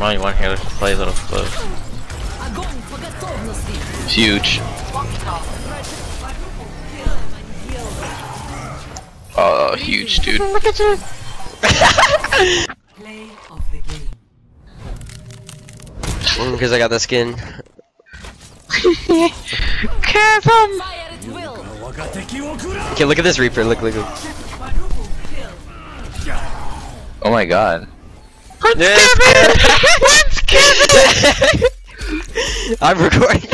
My one here to play a little close. It's huge. Oh, huge, dude. Play of the game. Because I got the skin. Okay, look at this Reaper. Look, look, look. Oh my god. Yes, I'm recording.